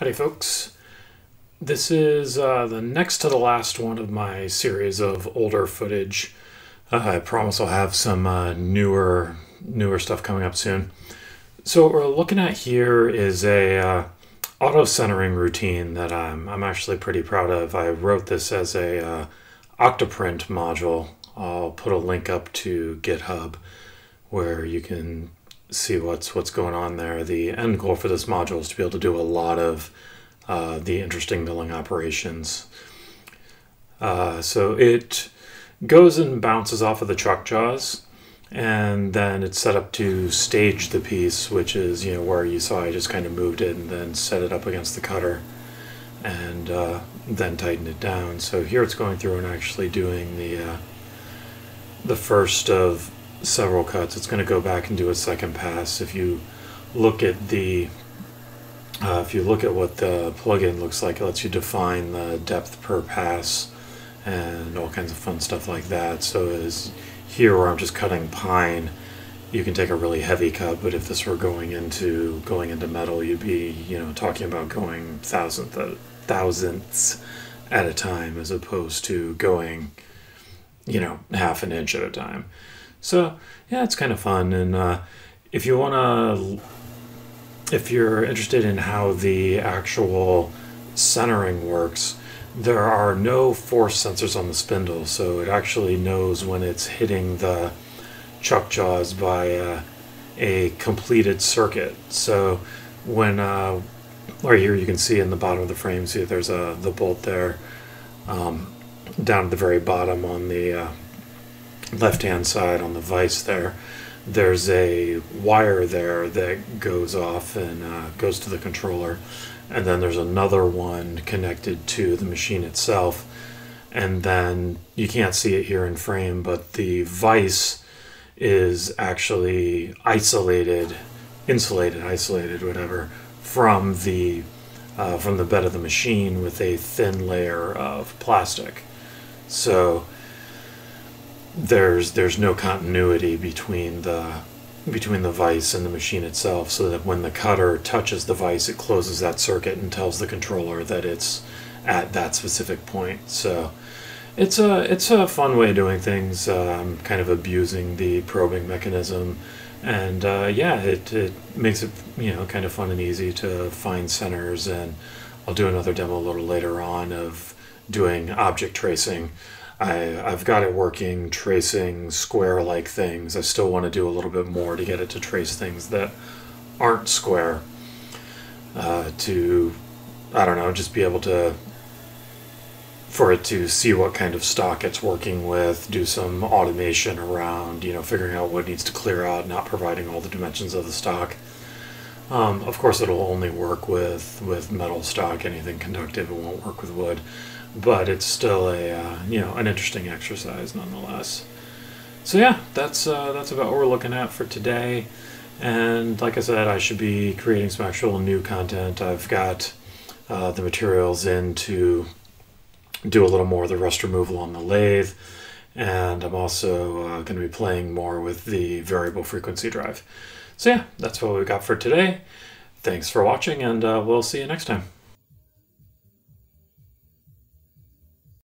Howdy, folks. This is uh, the next to the last one of my series of older footage. Uh, I promise I'll have some uh, newer, newer stuff coming up soon. So what we're looking at here is a uh, auto centering routine that I'm I'm actually pretty proud of. I wrote this as a uh, Octoprint module. I'll put a link up to GitHub where you can see what's what's going on there. The end goal for this module is to be able to do a lot of uh, the interesting milling operations. Uh, so it goes and bounces off of the chuck jaws, and then it's set up to stage the piece, which is you know where you saw I just kind of moved it and then set it up against the cutter, and uh, then tighten it down. So here it's going through and actually doing the uh, the first of several cuts. It's going to go back and do a second pass. If you look at the uh, if you look at what the plugin looks like, it lets you define the depth per pass and all kinds of fun stuff like that. So as here where I'm just cutting pine, you can take a really heavy cut, but if this were going into going into metal, you'd be you know talking about going thousandth thousandths at a time as opposed to going you know half an inch at a time. So yeah, it's kind of fun. And uh, if you want to, if you're interested in how the actual centering works, there are no force sensors on the spindle, so it actually knows when it's hitting the chuck jaws by uh, a completed circuit. So when, uh, or here you can see in the bottom of the frame, see there's a the bolt there, um, down at the very bottom on the uh, left hand side on the vise there, there's a wire there that goes off and uh, goes to the controller. And then there's another one connected to the machine itself. And then you can't see it here in frame, but the vise is actually isolated, insulated, isolated, whatever, from the uh, from the bed of the machine with a thin layer of plastic. So there's there's no continuity between the between the vise and the machine itself so that when the cutter touches the vise it closes that circuit and tells the controller that it's at that specific point. So it's a it's a fun way of doing things um, kind of abusing the probing mechanism. And uh, yeah it, it makes it you know kind of fun and easy to find centers. And I'll do another demo a little later on of doing object tracing I, I've got it working, tracing square-like things. I still want to do a little bit more to get it to trace things that aren't square. Uh, to, I don't know, just be able to, for it to see what kind of stock it's working with, do some automation around, you know, figuring out what needs to clear out, not providing all the dimensions of the stock. Um, of course, it'll only work with, with metal stock, anything conductive, it won't work with wood but it's still a uh, you know an interesting exercise nonetheless. So yeah, that's uh, that's about what we're looking at for today. And like I said, I should be creating some actual new content. I've got uh, the materials in to do a little more of the rust removal on the lathe, and I'm also uh, going to be playing more with the variable frequency drive. So yeah, that's what we got for today. Thanks for watching, and uh, we'll see you next time.